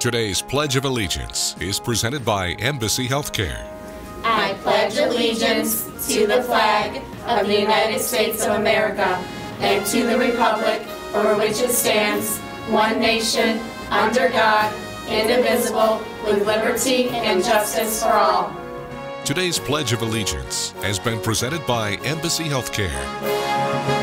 Today's Pledge of Allegiance is presented by Embassy Healthcare. I pledge allegiance to the flag of the United States of America and to the republic for which it stands, one nation, under God, indivisible, with liberty and justice for all. Today's Pledge of Allegiance has been presented by Embassy Healthcare.